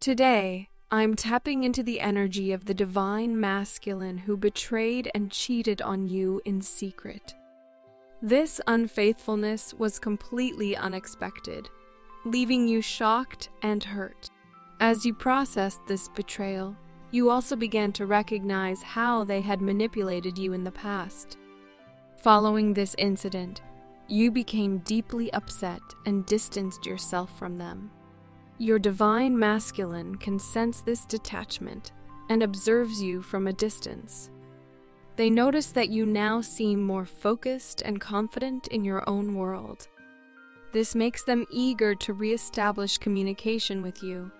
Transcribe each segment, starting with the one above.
Today, I'm tapping into the energy of the divine masculine who betrayed and cheated on you in secret. This unfaithfulness was completely unexpected, leaving you shocked and hurt. As you processed this betrayal, you also began to recognize how they had manipulated you in the past. Following this incident, you became deeply upset and distanced yourself from them. Your divine masculine can sense this detachment and observes you from a distance. They notice that you now seem more focused and confident in your own world. This makes them eager to reestablish communication with you.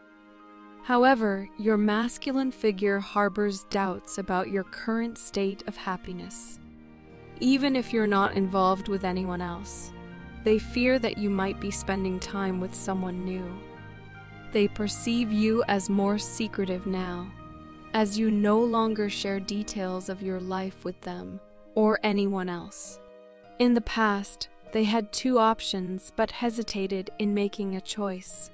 However, your masculine figure harbors doubts about your current state of happiness. Even if you're not involved with anyone else, they fear that you might be spending time with someone new. They perceive you as more secretive now, as you no longer share details of your life with them or anyone else. In the past, they had two options but hesitated in making a choice.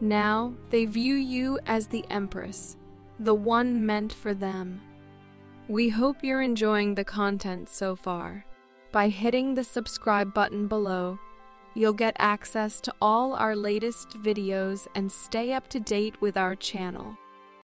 Now they view you as the Empress, the one meant for them. We hope you're enjoying the content so far. By hitting the subscribe button below, You'll get access to all our latest videos and stay up to date with our channel.